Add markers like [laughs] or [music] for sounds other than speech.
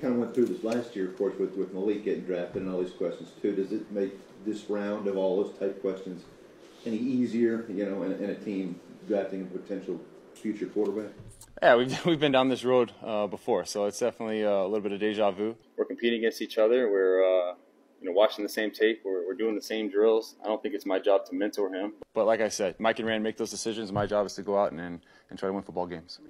Kind of went through this last year, of course, with, with Malik getting drafted and all these questions too. Does it make this round of all those type questions any easier, you know, in, in a team drafting a potential future quarterback? Yeah, we've, [laughs] we've been down this road uh, before, so it's definitely uh, a little bit of deja vu. We're competing against each other. We're uh, you know watching the same tape. We're, we're doing the same drills. I don't think it's my job to mentor him, but like I said, Mike and Ran make those decisions. My job is to go out and, and try to win football games.